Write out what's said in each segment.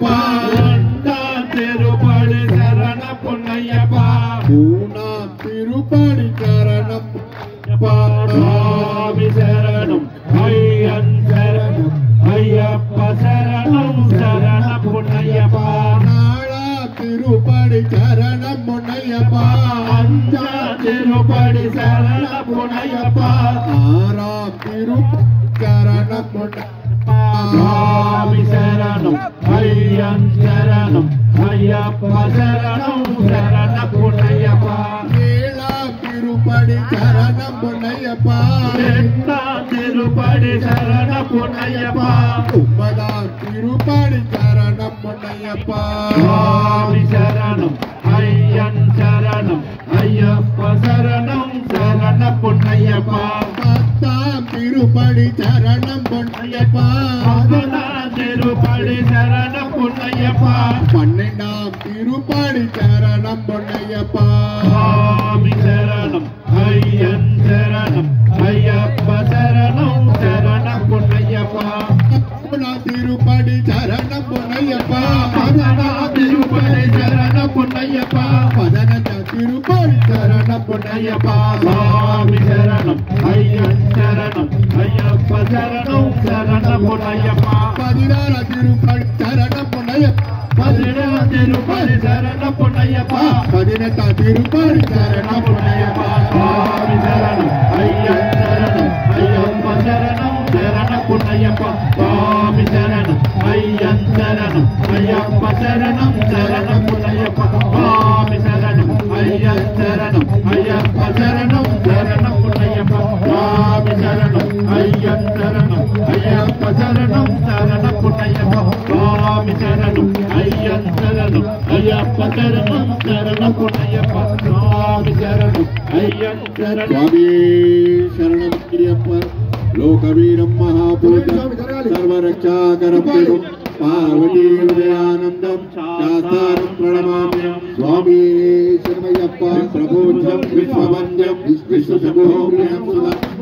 பொன்னையப்பா ரெண்டாம் திருப்படி சரண பொன்னையப்பா. மூணாம் திருப்படி சரணம். சுவாமி சரணம் ஐயன் சரணம் ஐயப்ப சரணம் சரண பொன்னையப்பா. நாலாம் திருப்படி சரணம் பொன்னையப்பா. அஞ்சாம் திருப்படி சரண பொன்னையப்பா. ஆறாம் திருப்படி சரணம் பொன்னையப்பா சுவாமி சரணம் ஐயன் சரணம் ஐயப்ப சரணம் சரண பொன்னையப்பா ஏழாம் திருப்படி பொன்னையப்பா சரண பொன்னையப்பா திருப்படி சரணம் பொன்னையப்பா திருப்படி சரணம் பொன்னையப்பா. திருப்படி சரண பொன்னையப்பா. பன்னெண்டாம் திருப்படி சரணம் பொன்னையப்பா. சுவாமி சரணம் ஐயன் சரணம் ஐயப்ப சரணம் சரண பொன்னையப்பா. திருப்படி சரணம் பொன்னையப்பா. திருப்படி பொன்னையப்பா. சரணம் பொன்னையப்பா. சுவாமி சரணம் ஐயன் சரணம் சரணம் சரண பொன்னையப்பா பதினாறாம் திருப்படி சரணம் பொன்னையப்பா பதினேழாம் திருப்பதி சரண பொன்னையப்பா பதினெட்டாம் திருப்படி சரண பொன்னையப்பா சுவாமி சரணம் ஐயன் சரணம் ஐயப்ப சரணம் சரண பொன்னையப்பா சுவாமி சரணம் ஐயன் சரணம் சுவாமியே சரணம் கிரியப்பர் லோகவீரம் மகாபூஜம் சர்வரட்சாகரம் பெரும் பார்வதி ஹிருதயானந்தம் சாஸ்தாரம் பிரணமாமியம் சுவாமியே சரணமையப்பா பிரபோஜம் விஸ்வவந்தியம் விஸ்வசபோமியம் சிவபிரசாதனிடம்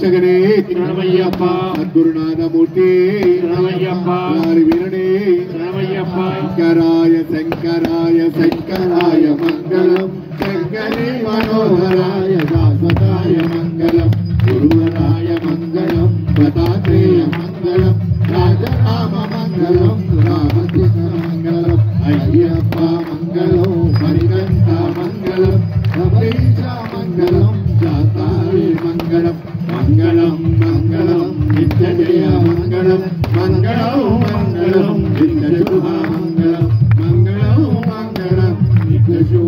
ಅರ್ಚಕನೇ ಶರಣಮಯ್ಯಪ್ಪ ಸದ್ಗುರುನಾಥಮೂರ್ತಿ ಶರಣಮಯ್ಯಪ್ಪ ವೀರಣೆ ಶರಣಮಯ್ಯಪ್ಪ ಶಂಕರಾಯ ಶಂಕರಾಯ ಶಂಕರಾಯ ಮಂಗಳಂ ಶಂಕರೇ ಮನೋಹರಾಯ ಶಾಶ್ವತಾಯ ಮಂಗಳ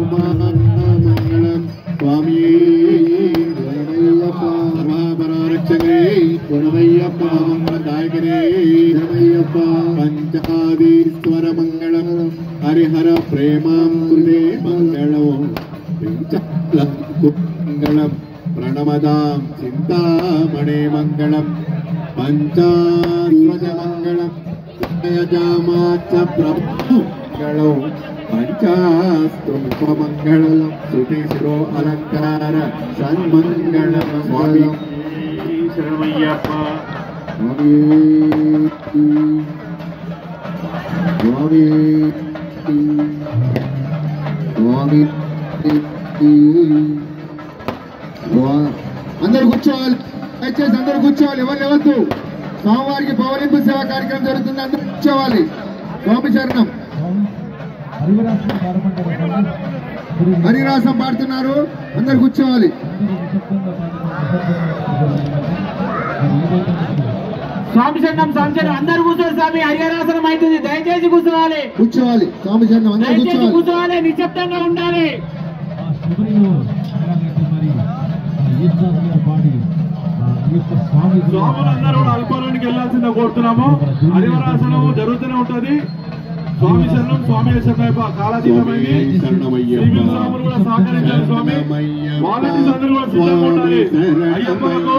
കുമാരമംഗളം സ്വാമിയേ ഗണമയ്യപ്പ മഹാപരാരക്ഷകരേ ഗണമയ്യപ്പ മംഗളദായകരേ ഗണമയ്യപ്പ പഞ്ചാദീശ്വരമംഗളം ഹരിഹര പ്രേമാം കുലേ മംഗളവും മംഗളം പ്രണമതാം ചിന്താമണേ മംഗളം പഞ്ചാത്മജമംഗളം പ്രഭു മംഗളവും శ్రీకాస్తు మంగళం శృతి శిరో అలంకార సన్మంగళ స్వామి శరణమయ్యప్ప అందరు కూర్చోవాలి. దయచేసి అందరు కూర్చోవాలి. ఎవరు ఎవరు స్వామివారికి పౌరింపు సేవా కార్యక్రమం జరుగుతుంది. అందరు కూర్చోవాలి. స్వామి శరణం. హరిరాసం పాడుతున్నారు. అందరు కూర్చోవాలి. స్వామి శరణం స్వామి శరణం అందరు కూర్చోండి స్వామి. హరిహరాసనం అవుతుంది. దయచేసి కూర్చోవాలి. కూర్చోవాలి. స్వామి అందరు దయచేసి కూర్చోవాలి. కూర్చోవాలి. నిశ్శబ్దంగా ఉండాలి. స్వాములందరూ కూడా అల్పారానికి వెళ్ళాల్సిందే కోరుతున్నాము. హరివరాసనం జరుగుతూనే ఉంటది. స్వామి శరణం స్వామి శరణయ్యప్ప కాలాతీతమైంది. సివిల్ స్వాములు కూడా సహకరించాలి స్వామి. వాలంటీర్స్ అందరూ కూడా సిద్ధంగా ఉండాలి. అయ్యప్పకు